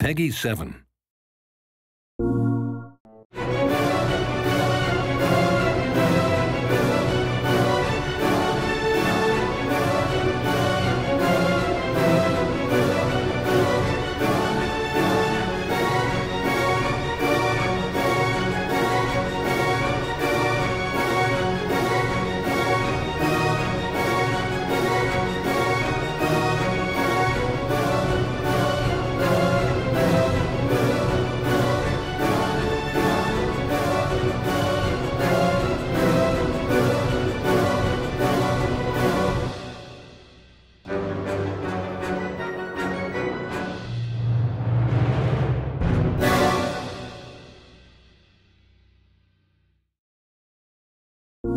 Peggy 7.